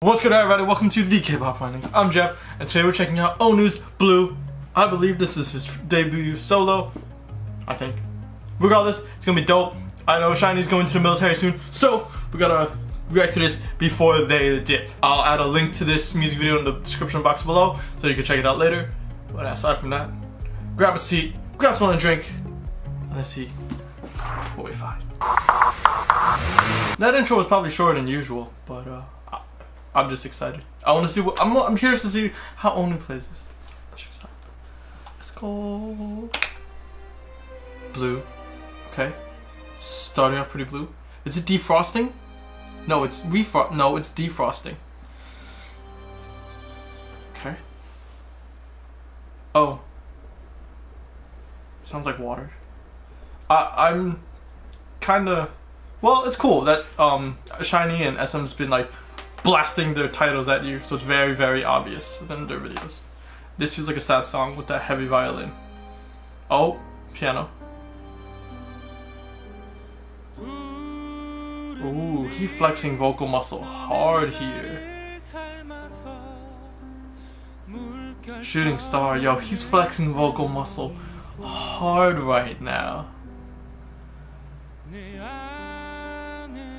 What's good everybody, welcome to the K-Pop Findings. I'm Jeff, and today we're checking out Onew's Blue. I believe this is his debut solo, I think. Regardless, it's gonna be dope. I know SHINee's going to the military soon, so we gotta react to this before they dip. I'll add a link to this music video in the description box below, so you can check it out later. But aside from that, grab a seat, grab someone a drink, and let's see what we find. That intro was probably shorter than usual, but uh, I'm just excited. I want to see what I'm. I'm curious to see how Onew plays this. Let's go. Blue. Okay. Starting off pretty blue. Is it defrosting? No, it's refrost. No, it's defrosting. Okay. Oh. Sounds like water. I I'm kind of. Well, it's cool that um SHINee and SM's been like blasting their titles at you, so it's very, very obvious within their videos. This feels like a sad song with that heavy violin. Oh, piano. Ooh, he flexing vocal muscle hard here. Shooting star, yo, he's flexing vocal muscle hard right now.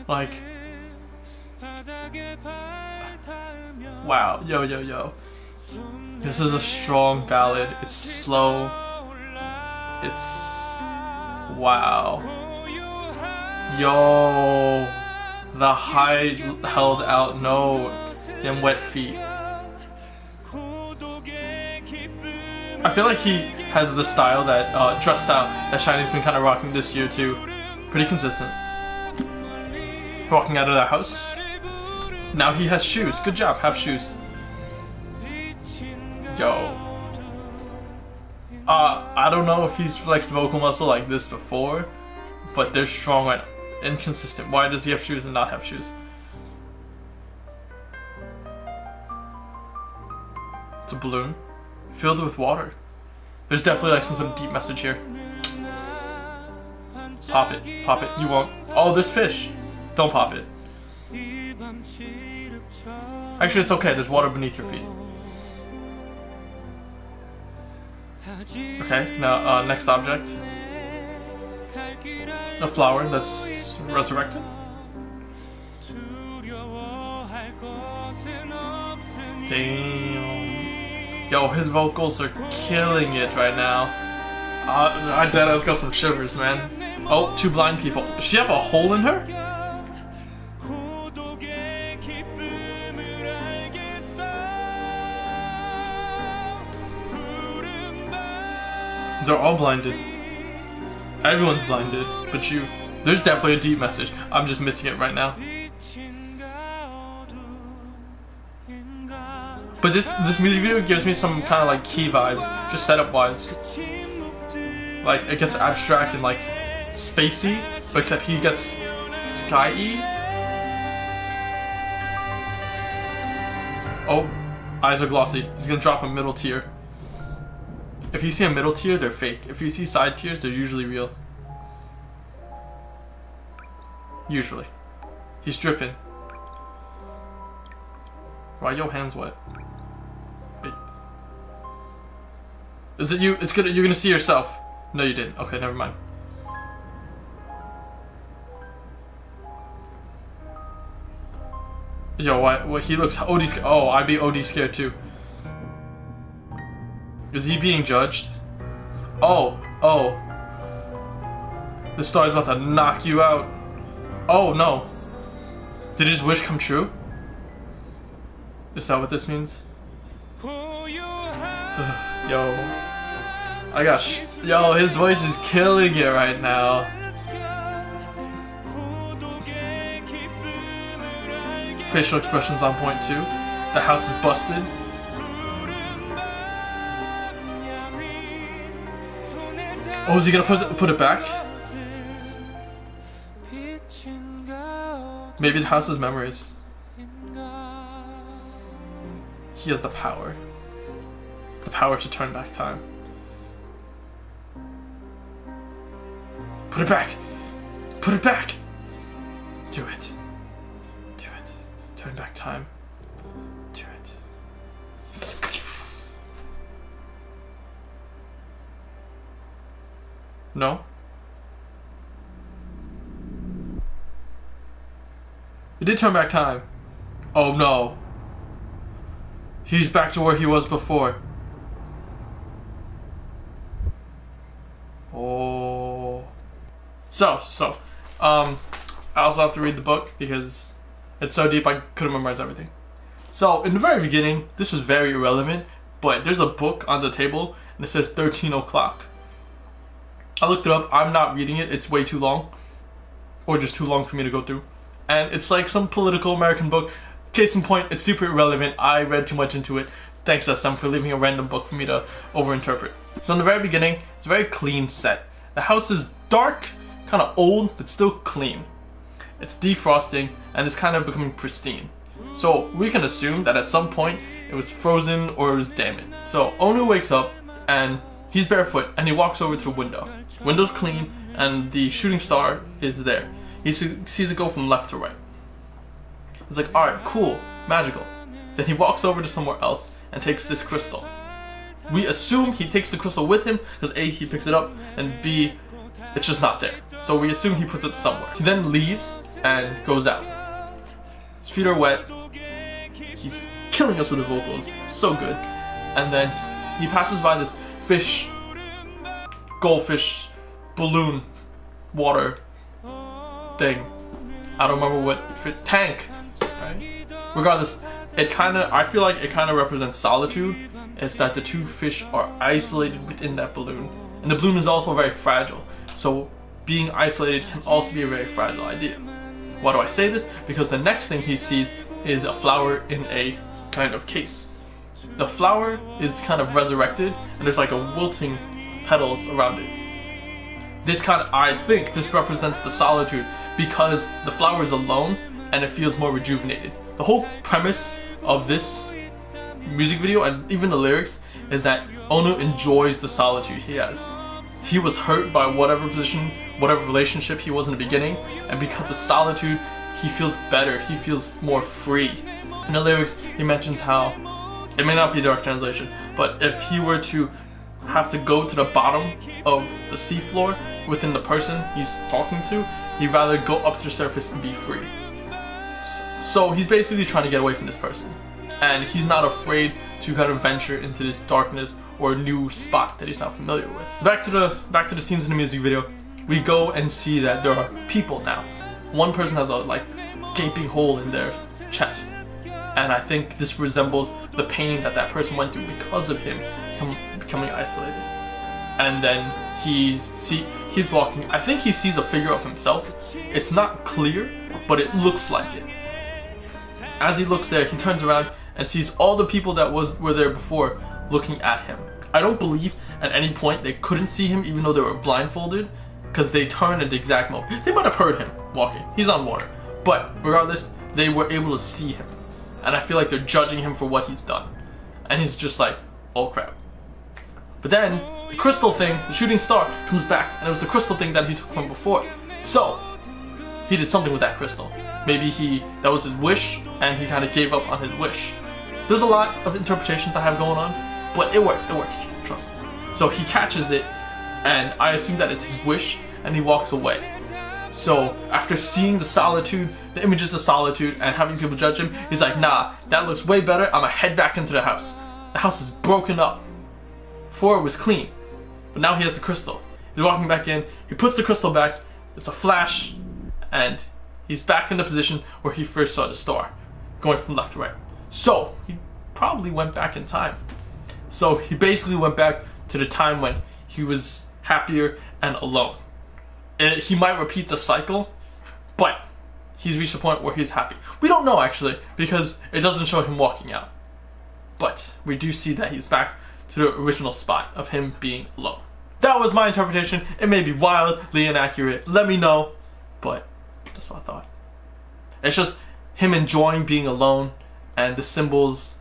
Like, Wow, yo, yo, yo. This is a strong ballad. It's slow. It's. Wow. Yo. The high held out note Them wet feet. I feel like he has the style that, uh, dress style that SHINee's been kind of rocking this year too. Pretty consistent. Walking out of the house. Now he has shoes. Good job. Have shoes. Yo. Uh, I don't know if he's flexed vocal muscle like this before, but they're strong and inconsistent. Why does he have shoes and not have shoes? It's a balloon filled with water. There's definitely like some, some deep message here. Pop it, pop it. You won't. Oh, there's fish. Don't pop it. Actually, it's okay. There's water beneath your feet. Okay, now, uh, next object. A flower that's resurrected. Damn. Yo, his vocals are killing it right now. Uh, I dead has got some shivers, man. Oh, two blind people. Does she have a hole in her? They're all blinded. Everyone's blinded, but you. There's definitely a deep message. I'm just missing it right now. But this this music video gives me some kind of like key vibes, just setup wise. Like it gets abstract and like spacey, but except he gets skyy. Oh, eyes are glossy. He's gonna drop a middle tear. If you see a middle tier, they're fake. If you see side tiers, they're usually real. Usually. He's dripping. Why your hands wet? Wait. Is it you? It's gonna. You're gonna see yourself. No, you didn't. Okay, never mind. Yo, why? What? He looks OD. Oh, I'd be OD scared too. Is he being judged? Oh, oh. The star's about to knock you out. Oh, no. Did his wish come true? Is that what this means? yo. I got sh Yo, his voice is killing it right now. Facial expressions on point too. The house is busted. Oh, is he gonna put it, put it back? Maybe it has his memories. He has the power. The power to turn back time. Put it back! Put it back! Do it. Do it. Turn back time. No? It did turn back time. Oh no. He's back to where he was before. Oh. So, so, um, I also have to read the book because it's so deep I couldn't memorize everything. So, in the very beginning, this was very irrelevant, but there's a book on the table and it says 13 o'clock. I looked it up, I'm not reading it, it's way too long. Or just too long for me to go through. And it's like some political American book. Case in point, it's super irrelevant. I read too much into it. Thanks SM for leaving a random book for me to overinterpret. So in the very beginning, it's a very clean set. The house is dark, kind of old, but still clean. It's defrosting and it's kind of becoming pristine. So we can assume that at some point it was frozen or it was damaged. So Onew wakes up and he's barefoot and he walks over to the window. Window's clean and the shooting star is there. He sees it go from left to right. He's like, alright, cool, magical. Then he walks over to somewhere else and takes this crystal. We assume he takes the crystal with him because A, he picks it up, and B, it's just not there. So we assume he puts it somewhere. He then leaves and goes out. His feet are wet. He's killing us with the vocals. So good. And then he passes by this fish, goldfish, balloon, water thing. I don't remember what fit tank. Right? Regardless, it kind of I feel like it kind of represents solitude. It's that the two fish are isolated within that balloon, and the balloon is also very fragile. So being isolated can also be a very fragile idea. Why do I say this? Because the next thing he sees is a flower in a kind of case. The flower is kind of resurrected, and there's like a wilting petals around it. This kind of, I think this represents the solitude because the flower is alone and it feels more rejuvenated. The whole premise of this music video and even the lyrics is that Onew enjoys the solitude he has. He was hurt by whatever position, whatever relationship he was in the beginning, and because of solitude, he feels better, he feels more free. In the lyrics, he mentions how, it may not be direct translation, but if he were to have to go to the bottom of the seafloor within the person he's talking to, he'd rather go up to the surface and be free. So he's basically trying to get away from this person. And he's not afraid to kind of venture into this darkness or a new spot that he's not familiar with. Back to the back to the scenes in the music video, we go and see that there are people now. One person has a like gaping hole in their chest. And I think this resembles the pain that that person went through because of him becoming isolated. And then he see keeps walking. I think he sees a figure of himself. It's not clear, but it looks like it. As he looks there, he turns around and sees all the people that was were there before looking at him. I don't believe at any point they couldn't see him even though they were blindfolded because they turned at the exact moment. They might have heard him walking. He's on water. But regardless, they were able to see him. And I feel like they're judging him for what he's done. And he's just like, oh crap. But then, the crystal thing, the shooting star, comes back, and it was the crystal thing that he took from before. So, he did something with that crystal. Maybe he, that was his wish, and he kind of gave up on his wish. There's a lot of interpretations I have going on, but it works, it works, trust me. So he catches it, and I assume that it's his wish, and he walks away. So after seeing the solitude, the images of solitude, and having people judge him, he's like, nah, that looks way better, I'm gonna head back into the house. The house is broken up. Before it was clean, but now he has the crystal. He's walking back in, he puts the crystal back, it's a flash, and he's back in the position where he first saw the star, going from left to right. So, he probably went back in time. So, he basically went back to the time when he was happier and alone. He might repeat the cycle, but he's reached a point where he's happy. We don't know actually, because it doesn't show him walking out. But we do see that he's back to the original spot of him being alone. That was my interpretation. It may be wildly inaccurate. Let me know. But that's what I thought. It's just him enjoying being alone and the symbols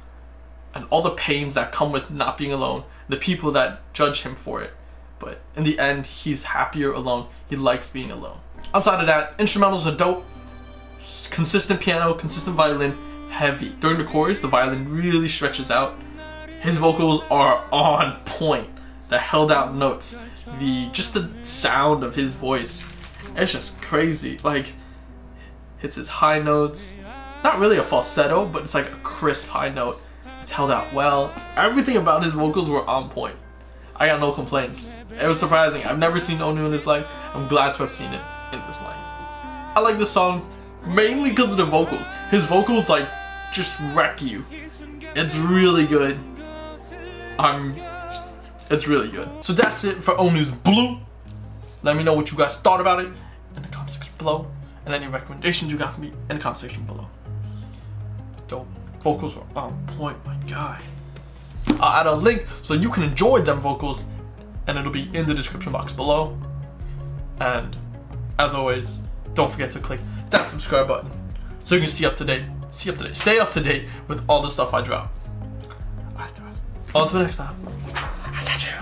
and all the pains that come with not being alone, the people that judge him for it. But in the end, he's happier alone. He likes being alone. Outside of that, instrumentals are dope. Consistent piano, consistent violin, heavy. During the chorus, the violin really stretches out his vocals are on point. the held out notes, the just the sound of his voice. It's just crazy. Like hits his high notes. Not really a falsetto, but it's like a crisp high note. It's held out well. Everything about his vocals were on point. I got no complaints. It was surprising. I've never seen Onew in this light. I'm glad to have seen it in this light. I like this song mainly because of the vocals. His vocals like just wreck you. It's really good. I'm it's really good. So that's it for Onew's Blue. Let me know what you guys thought about it in the comment section below. And any recommendations you got for me in the comment section below. Dope. Vocals are on point, my guy. I'll add a link so you can enjoy them vocals, and it'll be in the description box below. And as always, don't forget to click that subscribe button so you can see up to date, see up to date, stay up to date with all the stuff I drop. Alright. Until next time, I got you.